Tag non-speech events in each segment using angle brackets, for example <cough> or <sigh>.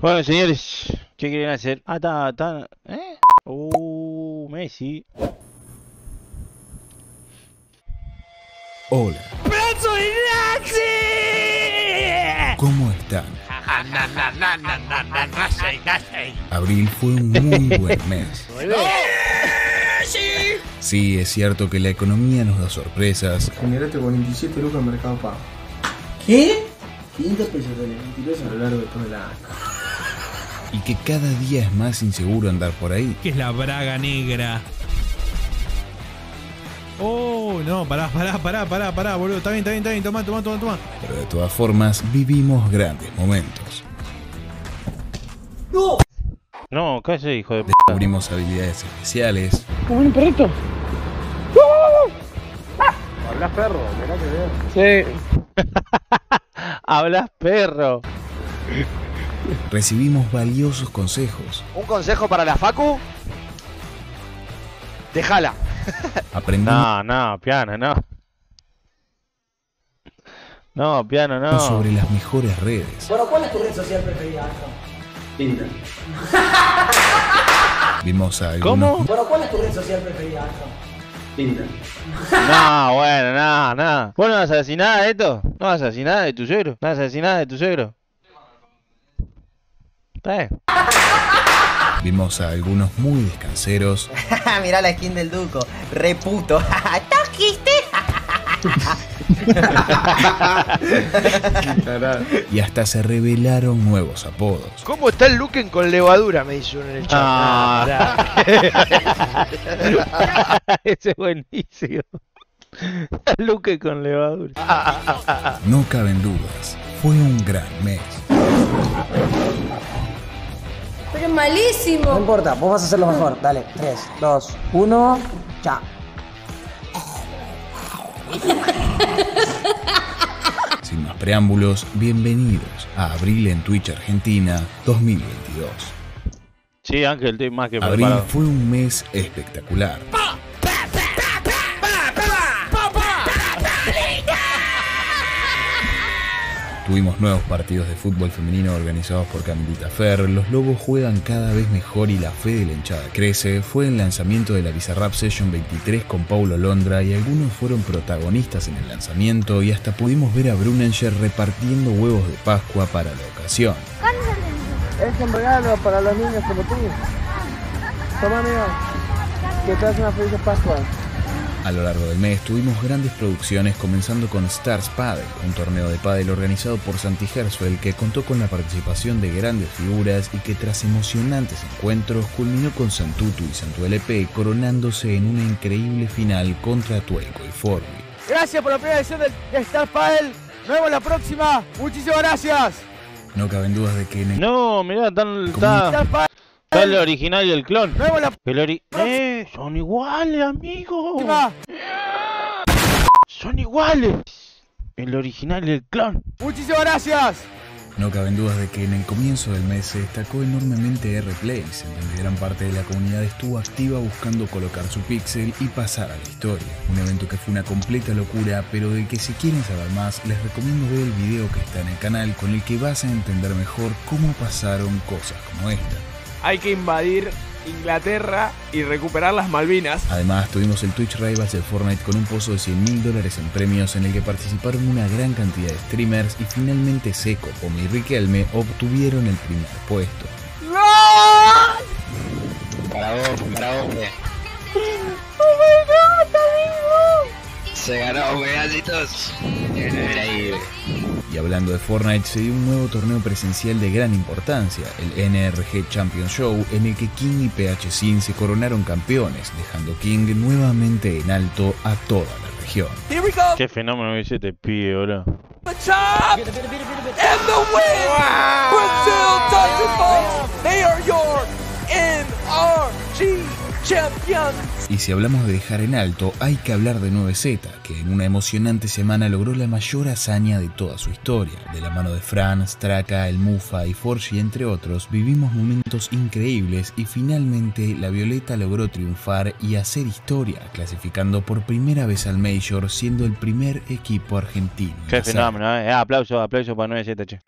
Bueno, señores, ¿qué quieren hacer? Ah, está, está, ¿eh? Uh, Messi. Hola. ¿Cómo están? Abril fue un muy buen mes. <laughs> Sí, es cierto que la economía nos da sorpresas, Generaste 47 lucas en Mercado Pago. ¿Qué? 500 pesos 20 pesos. A lo largo de todo el año. Y que cada día es más inseguro andar por ahí. ¿Qué es la braga negra? Oh, no, pará, pará, pará, pará, pará, boludo. Está bien, está bien, está bien. Toma, toma, toma, toma. Pero de todas formas, vivimos grandes momentos. No, cállate, hijo de. Descubrimos habilidades especiales, ¿Como un perrito? Hablas perro, mirá que bien. Sí. <laughs> Hablas perro. <laughs> recibimos valiosos consejos, Un consejo para la Facu. Déjala. <laughs> aprendimos No, no, piano, no. No, piano, no. sobre las mejores redes. Bueno, ¿cuál es tu red social preferida, Astro? Tinder. <laughs> Vimos a algunos ¿Cómo? Bueno, ¿cuál es tu red social preferida, Astro? Tinder. No, bueno, no, no. ¿Vos no vas a decir nada de esto? ¿No vas a decir nada de tu suegro? ¿No vas a decir nada de tu suegro? Vimos a algunos muy descanseros <laughs> Mirá la skin del Duco, reputo. <laughs> ¿Trajiste? <laughs> y hasta se revelaron nuevos apodos. ¿Cómo está el Luken con levadura? Me dice uno en el chat. Ah. Ese es buenísimo. Luque con levadura. No caben dudas, fue un gran mes. Pero es malísimo. No importa, vos vas a hacerlo mejor. Dale, 3, 2, 1, ya. <laughs> Sin más preámbulos, bienvenidos a Abril en Twitch Argentina 2022. Sí, Ángel, estoy más que Abril preparado. fue un mes espectacular. Tuvimos nuevos partidos de fútbol femenino organizados por Camilita Fer, los Lobos juegan cada vez mejor y la fe de la hinchada crece, fue el lanzamiento de la Bizarrap Session 23 con Paulo Londra y algunos fueron protagonistas en el lanzamiento y hasta pudimos ver a Brunenger repartiendo huevos de Pascua para la ocasión. Es un regalo para los niños como tú. Toma, amigo. Que te una feliz Pascua. A lo largo del mes tuvimos grandes producciones comenzando con Stars Padel, un torneo de pádel organizado por Santi Hersfeld que contó con la participación de grandes figuras y que tras emocionantes encuentros culminó con Santutu y Santu LP coronándose en una increíble final contra Tueco y Forby. Gracias por la primera edición del Star Padel. Nos vemos la próxima. Muchísimas gracias. No caben dudas de que en el No, mirá, están- está, Star Padel. Está el original y el clon. La El ori... ¡Eh! Son iguales, amigo. Son iguales. El original y el clon. Muchísimas gracias. No caben dudas de que en el comienzo del mes se destacó enormemente R-Plays, en donde gran parte de la comunidad estuvo activa buscando colocar su pixel y pasar a la historia. Un evento que fue una completa locura, pero del que si quieren saber más, les recomiendo ver el video que está en el canal con el que vas a entender mejor cómo pasaron cosas como esta. Hay que invadir Inglaterra y recuperar las Malvinas. Además, tuvimos el Twitch Rivals de Fortnite con un pozo de 100 mil dólares en premios en el que participaron una gran cantidad de streamers y finalmente Seco, Pomi y Riquelme obtuvieron el primer puesto. Para vos, para vos. Se ganó pedacitos. Increíble. Y hablando de Fortnite, se dio un nuevo torneo presencial de gran importancia, el NRG Champion Show, en el que King y PH Sin se coronaron campeones, dejando King nuevamente en alto a toda la región. Qué fenómeno que hice este pibe, boludo. The chop and the win. Brazil touches ball. They are your NRG champions. Y si hablamos de dejar en alto, hay que hablar de 9Z, que en una emocionante semana logró la mayor hazaña de toda su historia. De la mano de Fran, Straka, El Mufa y Forgi, entre otros, vivimos momentos increíbles y finalmente la Violeta logró triunfar y hacer historia, clasificando por primera vez al Major, siendo el primer equipo argentino. en Qué fenómeno, eh. Ah, aplauso, aplauso para 9Z, che.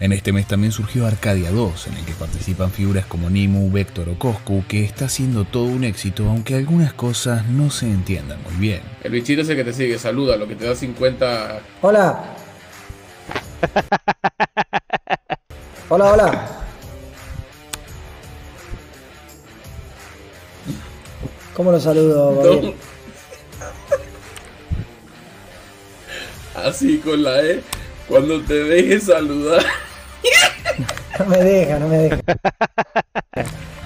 En este mes también surgió Arcadia 2, en el que participan figuras como Nimu, Vector o Coscu, que está siendo todo un éxito, aunque algunas cosas no se entiendan muy bien. El bichito es el que te sigue, saluda, lo que te da 50. ¡Hola! ¡Hola, hola! ¿Cómo lo saludo? No. Así con la E, cuando te deje saludar. No me deja, no me deja.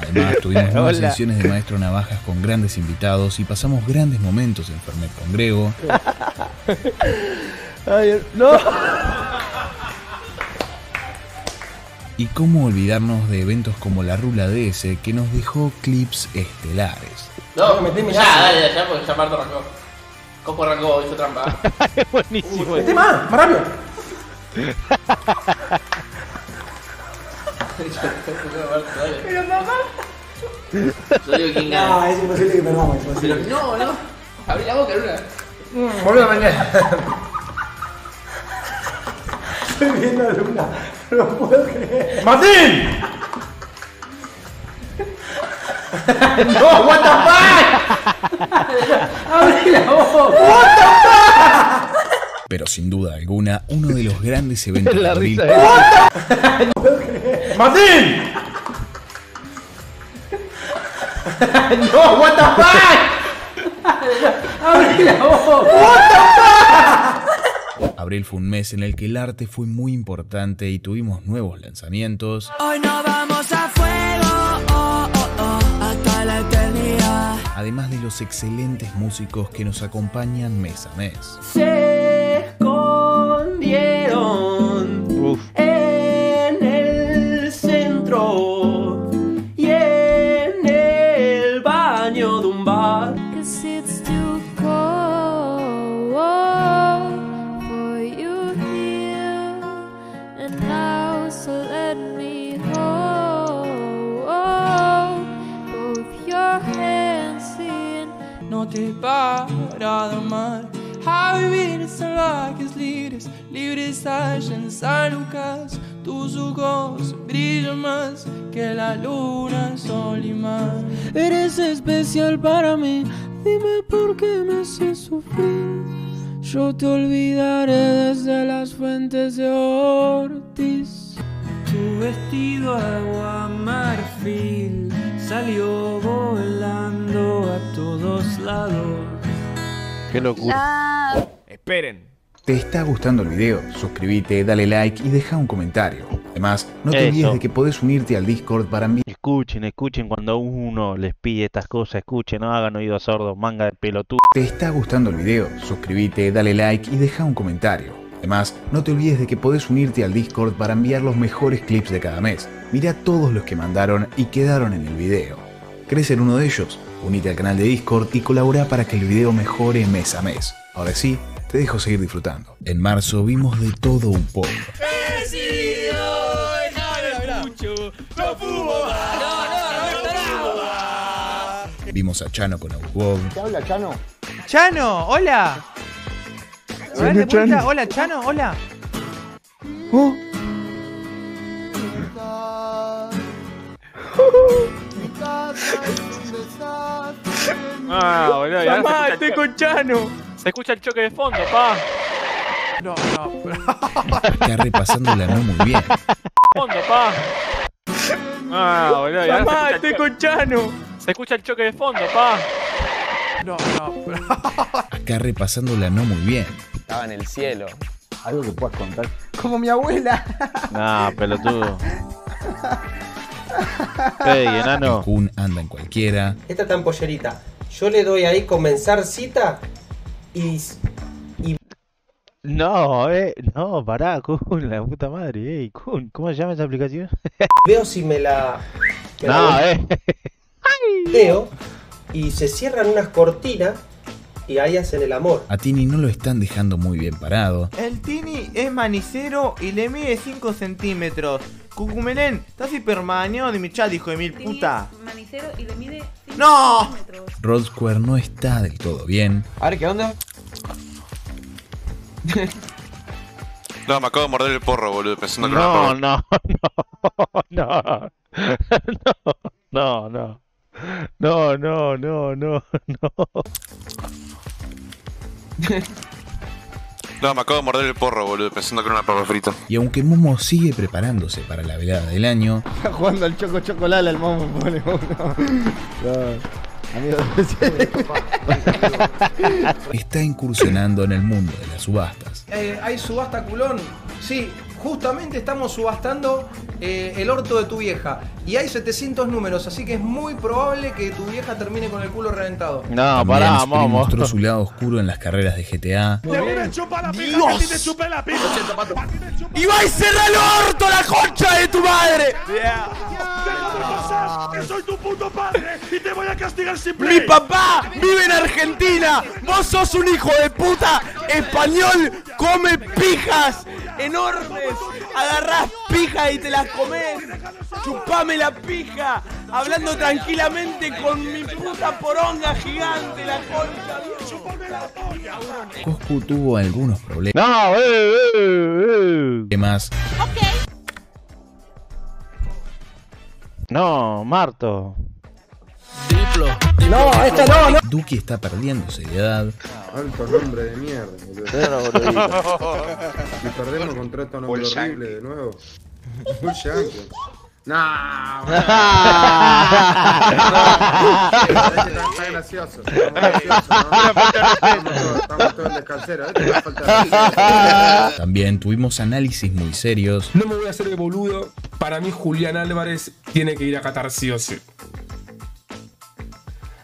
Además, tuvimos nuevas Hola. sesiones de Maestro Navajas con grandes invitados y pasamos grandes momentos en Fernet con Grego. Ay, no. Y cómo olvidarnos de eventos como la Rula DS que nos dejó clips estelares. No, meteme ya, dale, ya, ya, porque ya Marto arrancó. Coco arrancó, hizo trampa. <laughs> Buenísimo. Mete más, más rápido. Pero papá. Yo digo quién gana. No, es imposible que perdamos. es Pero imposible. no, no. Abrí la boca, Luna. Volvió mañana. <laughs> Estoy viendo a Luna. No lo puedo creer. ¡Martín! <laughs> ¡No, what the fuck! ¡Abre la boca! Pero sin duda alguna, uno de los grandes <laughs> eventos de La de <laughs> ¡Martín! ¡No, what the fuck! ¡Abre la boca! Abril fue un mes en el que el arte fue muy importante y tuvimos nuevos lanzamientos, Hoy nos vamos además de los excelentes músicos que nos acompañan mes a mes. Se escondieron Uf. Para amar. A vivir salvajes libres, libres allá en San Lucas. Tus ojos brillan más que la luna, sol y mar. Eres especial para mí, dime por qué me haces sufrir. Yo te olvidaré desde las fuentes de Ortiz. Tu vestido agua marfil salió volando lados. Qué locura. Esperen. ¿Te está gustando el video? Suscríbete, dale like y deja un comentario. Además, no te Eso. olvides de que podés unirte al Discord para enviar Escuchen, escuchen cuando uno les pide estas cosas, escuchen, no hagan oídos sordos, manga de pelotudo. ¿Te está gustando el video? Suscríbete, dale like y deja un comentario. Además, no te olvides de que podés unirte al Discord para enviar los mejores clips de cada mes. Mira todos los que mandaron y quedaron en el video. ¿Querés ser uno de ellos? Unite al canal de Discord y colabora para que el video mejore mes a mes. Ahora sí, te dejo seguir disfrutando. En marzo vimos de todo un poco. Vimos a Chano con Outbob, ¿Qué habla, Chano? Chano, hola. A ver, de vuelta. Hola, Chano, hola. <laughs> Ah, boludo, ya Mamá, estoy con Chano. Se escucha el choque de fondo, pa. No, no. acá repasándola no muy bien. Fondo, pa. Ah, boludo, ya Mamá, se estoy con Chano. se escucha el choque de fondo, pa. No, no. Acá repasándola no muy bien. Estaba en el cielo. Algo que puedas contar. Como mi abuela. <laughs> Nah, pelotudo. Ey, enano. Kun anda en cualquiera. Esta está en pollerita. Yo le doy ahí comenzar cita y No, eh, no, pará, Kun, la puta madre, ey, Kun, ¿cómo se llama esa aplicación? <laughs> veo si me la, me la No, eh. volteo y se cierran unas cortinas y ahí hacen el amor. A Tini no lo están dejando muy bien parado. El Tini es manicero y le mide 5 centímetros. Cucumelén, estás hipermañado de mi chat, hijo de mil puta. Manicero y le mide ¡No! Rod Square no está del todo bien. A ver, ¿qué onda? <laughs> No, me acabo de morder el porro, boludo, pensando que era No, una <laughs> no, no, no, no, no, no, no, no, no, no. <laughs> No, me acabo de morder el porro, boludo, pensando que era una papa frita. Y aunque Momo sigue preparándose para la velada del año, Está jugando al choco chocolate el momo pone uno. <laughs> No. Amigo, está incursionando en el mundo de las subastas. Eh, ¿Hay subasta culón? Sí, justamente estamos subastando eh, el orto de tu vieja. Y hay 700 números, así que es muy probable que tu vieja termine con el culo reventado. No, pará, Momo. mostró su lado oscuro en las carreras de GTA. ¡Dios! ¡Ibai, cerra el orto, la concha de tu madre! ¡Que soy tu puto padre y te voy a castigar sin ¡Mi papá vive en Argentina! ¡Vos sos un hijo de puta español! ¡Come pijas enormes! Agarrás pijas y te las comés. Chupame la pija. Hablando tranquilamente con mi puta poronga gigante, la concha. Coscu tuvo algunos problemas. No, eh, eh, eh. Más No, Marto. No, esta no, no. Duki está perdiendo seriedad. Alto nombre de mierda, boludo. Si perdemos contra este nombre Bull horrible de nuevo. Bull Yankee. No, gracioso. Está gracioso, ¿no? <laughs> Estamos todos- en. También tuvimos análisis muy serios. No me voy a hacer de boludo. Para mí, Julián Álvarez tiene que ir a Qatar sí o sí.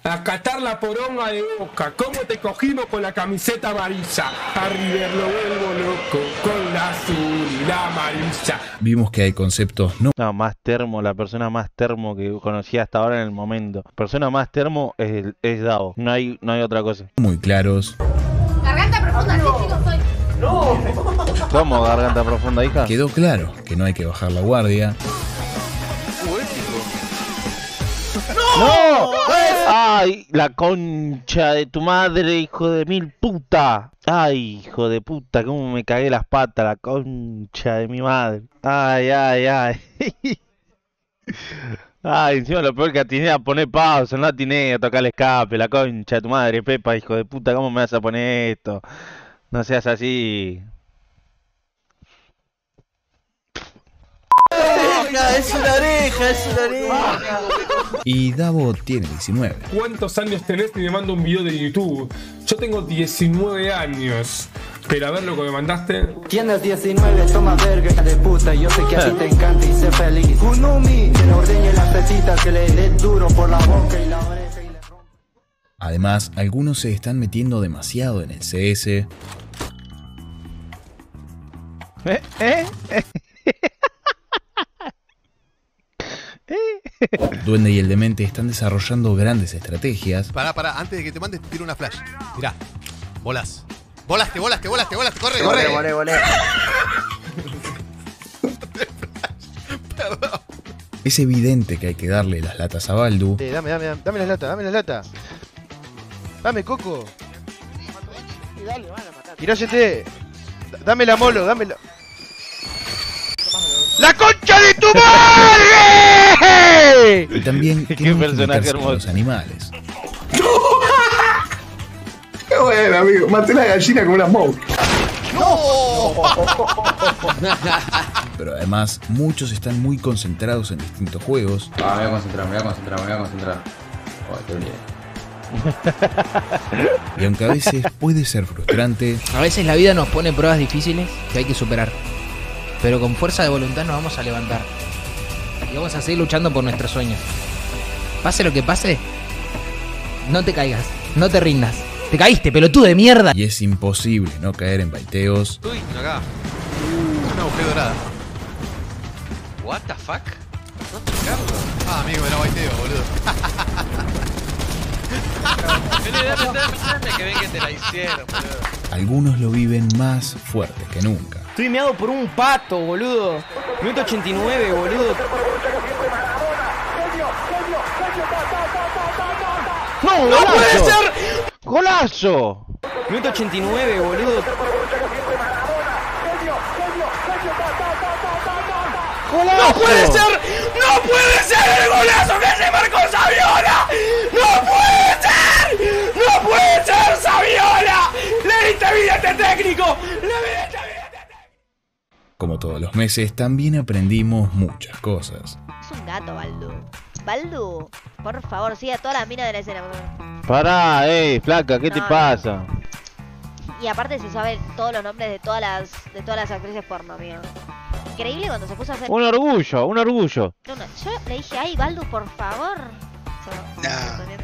A Qatar la poronga de boca. ¿Cómo te cogimos con la camiseta amarilla? A River lo vuelvo loco con la azul y la amarilla. Vimos que hay conceptos no No, más termo, la persona más termo que conocí hasta ahora en el momento. Persona más termo es, es Dao. No hay, no hay otra cosa. muy claros. Garganta profunda, sí, chicos, soy. ¿Cómo garganta profunda, hija? Quedó claro que no hay que bajar la guardia. ¡Ay! La concha de tu madre, hijo de mil puta. Ay, hijo de puta, cómo me cagué las patas, la concha de mi madre. Ay, ay, ay. <laughs> Ay, encima lo peor que atiné a poner pausa, no atiné a tocar el escape, la concha de tu madre, Pepa, hijo de puta, ¿cómo me vas a poner esto? No seas así. Es una oreja, es una oreja. Y Davo tiene 19. ¿Cuántos años tenés y me manda un video de YouTube? Yo tengo 19 años. Pero a ver lo que me mandaste. Tienes 19, toma verga de puta, yo sé que a ti te encanta y sé feliz. Kunumi, que le ordeñe las tetitas, que le dé duro por la boca y la oreja. Además, algunos se están metiendo demasiado en el CS. ¿Eh? ¿Eh? Duende y el Demente están desarrollando grandes estrategias. Pará, pará, antes de que te mandes, tiro una flash. Mirá, volás. Volaste, volaste, volaste, volaste, corre, corre. Volé, volé, volé. Es evidente que hay que darle las latas a Baldu. Eh, dame, dame, dame, dame las latas, dame las latas. Dame, Coco. Tirásete. Dame la molo, dame la. ¡La concha de tu madre! Y también <laughs> que Qué no que personaje hermoso. los animales. <laughs> Qué bueno, amigo. Maté una gallina con una mouse. <laughs> Pero además, muchos están muy concentrados en distintos juegos. Ah, me voy a concentrar, me voy a concentrar, me voy a concentrar. Ay, qué bien. Y aunque a veces puede ser frustrante, A veces la vida nos pone pruebas difíciles que hay que superar. Pero con fuerza de voluntad nos vamos a levantar. Y vamos a seguir luchando por nuestros sueños. Pase lo que pase, no te caigas, no te rindas. Te caíste, pelotudo de mierda. y es imposible no caer en baiteos, Uy, acá. Una agujero dorada. What the fuck? ¿Dónde Carlos? Ah, amigo, era baiteo, boludo. Que ven que te la hicieron, boludo. algunos lo viven más fuerte que nunca. Estoy meado por un pato, boludo. Minuto 89, boludo. ¡No, ¡No golazo! puede ser! ¡Golazo! Minuto 89, boludo. ¡No puede ser! ¡No puede ser el golazo que se marcó Saviola! ¡No puede ser! ¡No puede ser Saviola! ¡Le diste vida a este técnico! ¡Le diste vida! Como todos los meses, también aprendimos muchas cosas. Es un gato, Baldu. Baldu, por favor, sigue a todas las minas de la escena. Pará, ey, flaca, ¿qué te No, no. pasa? Y aparte se sabe todos los nombres de todas las de todas las actrices porno, amigo. Increíble cuando se puso a hacer. Un orgullo, un orgullo. No, no, Yo le dije, ay, Baldu, por favor. Nah. Dije,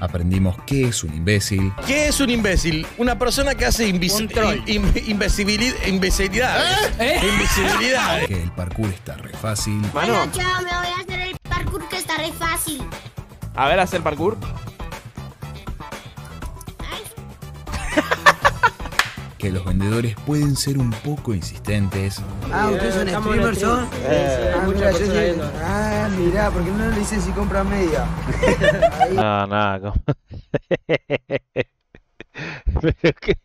Aprendimos qué es un imbécil, ¿Qué es un imbécil? Una persona que hace invis Un troll. in- in- imbecilidad. Imbecilidad. ¿Eh? Imbecilidad. <laughs> que el parkour está re fácil, Mano, chao, me voy a hacer el parkour que está re fácil. a ver, hacer parkour. Que los vendedores pueden ser un poco insistentes, Ah, ustedes son streamers, son. ah, mira, yo Ah, mirá, ¿por qué no le dicen si compra media? <laughs> No, nada, como- Pero que...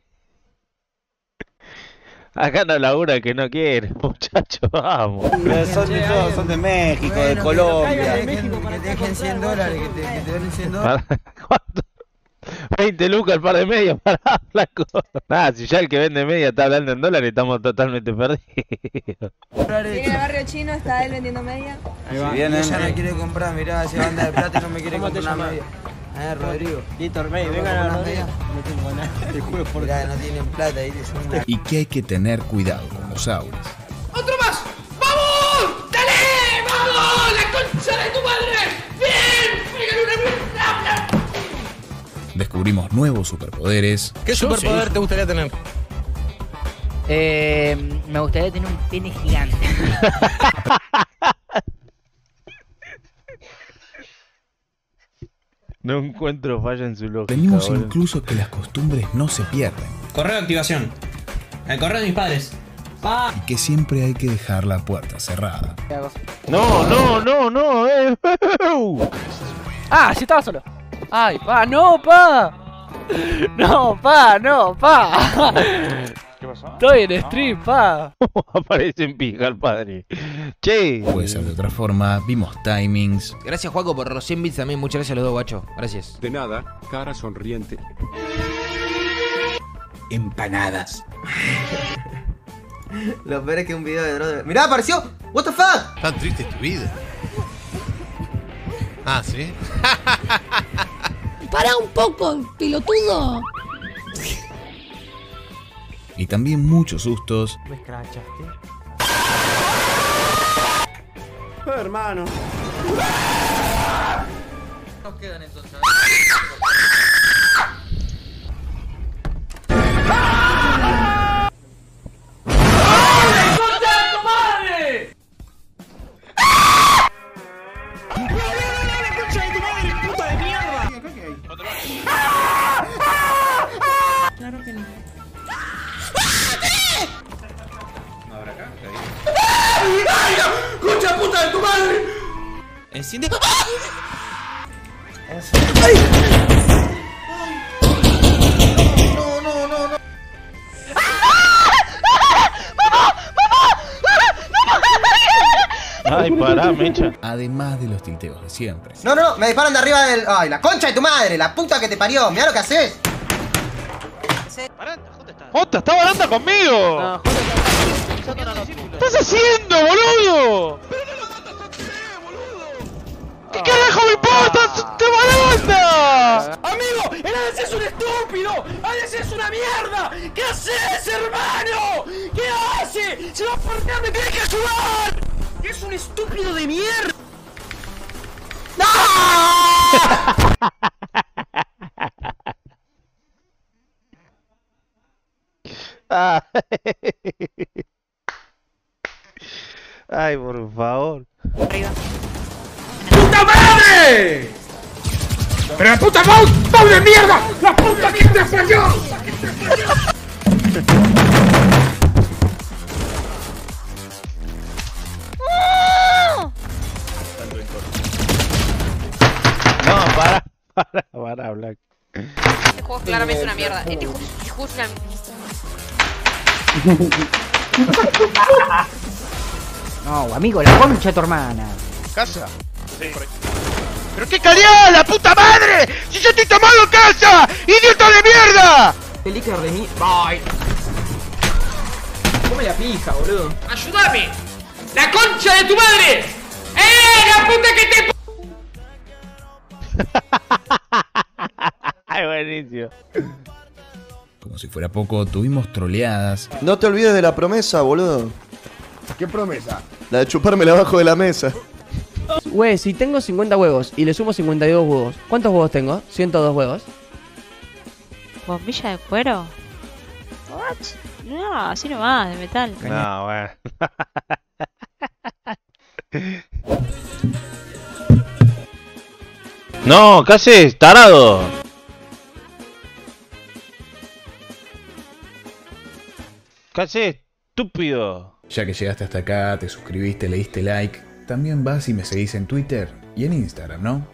Acá no labura el que no quiere, <laughs> muchachos, vamos. son de todos, son de México, de Colombia. Que te dejen 100 dólares, que te, que te den 100 <laughs> dólares. ¿Cuánto? 20 lucas el par de medias, <laughs> pará, flaco. Nada, si ya el que vende media está hablando en dólares, estamos totalmente perdidos. Viene el barrio chino, está él vendiendo media. Ahí va. Ella no quiere comprar, mirá, esa banda de plata y no me quiere comprar una media. Eh, Rodrigo. Listo, Rey, vengan a Rodrigo. No tengo nada. <laughs> Te juro por Mirá, no tienen plata, ahí dicen una. y que hay que tener cuidado con los auris. ¡Otro más! Descubrimos nuevos superpoderes, ¿Qué superpoder te gustaría tener? Eh, me gustaría tener un pene gigante. <laughs> No encuentro falla en su lógica. aprendimos boludo. incluso que las costumbres no se pierden Correo de activación. El correo de mis padres. Pa. y que siempre hay que dejar la puerta cerrada. No, no, no, no, eh. <laughs> Ah, sí estaba solo. Ay, pa, no, pa. No, pa, no, pa. ¿Qué pasó? Estoy en stream, pa. <laughs> Aparece en pija el padre. Che. Puede ser de otra forma, vimos timings, Gracias, Juaco, por los 100 bits también. Muchas gracias a los dos, guacho. Gracias. De nada, cara sonriente. Empanadas. <laughs> Lo peor es que un video de Dross. ¡Mirá, apareció! ¿What the fuck? Tan triste es tu vida. Ah, ¿sí? <laughs> Para un poco, pelotudo. y también muchos sustos Me escrachaste. hermano. Nos quedan entonces. Claro que no. ¡Concha puta de tu madre! Enciende. No, no, no, no. Ay, pará, mecha. además de los tilteos de siempre. No, no, no, me disparan de arriba del. ¡Ay, la concha de tu madre! ¡La puta que te parió! ¡Mirá lo que haces! ¡Jota, está volando conmigo! ¿Qué estás haciendo, boludo? ¿Qué carajo me importa? ¡Te volanda! ¡Amigo! ¡El ADC es un estúpido! ¡ADC es una mierda! ¿Qué haces, hermano? ¿Qué hace? ¡Se va a portear, me tiene que ayudar! ¡Es un estúpido de mierda! Ay. <laughs> Ay, por favor. ¡Puta madre! ¡Pero la puta mouse! ¡Mouse de mierda! ¡La puta que te falló! No, para, para, para, Black. Este juego es claramente una mierda. Este juego, este juego es una No, amigo, la concha de tu hermana. ¿Casa? Sí. ¡Pero qué calidad, la puta madre! ¡Si yo estoy tomando casa! ¡Idiota de mierda! El Icar de mí. Bye. Come la pija, boludo. ¡Ayúdame! ¡La concha de tu madre! ¡Eh! ¡La puta que te... <laughs> Ay, buenísimo. Como si fuera poco, tuvimos troleadas. No te olvides de la promesa, boludo. ¿Qué promesa? La de chupármela abajo de la mesa. Güey, si tengo 50 huevos y le sumo 52 huevos, ¿cuántos huevos tengo? 102 huevos. ¿Bombilla de cuero? What? No, así nomás, de metal. No, bueno. <laughs> no, ¿qué haces, tarado? ¿Qué haces, estúpido? Ya que llegaste hasta acá, te suscribiste, le diste like, también vas y me seguís en Twitter y en Instagram, ¿no?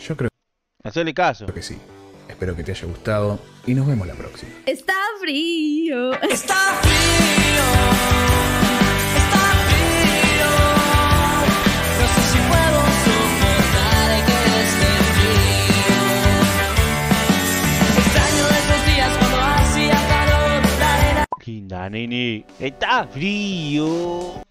Yo creo Hacele caso. que sí. Espero que te haya gustado y nos vemos la próxima. Está frío. Está frío. Cuando hacía calor. La arena Linda, nene. Está frío.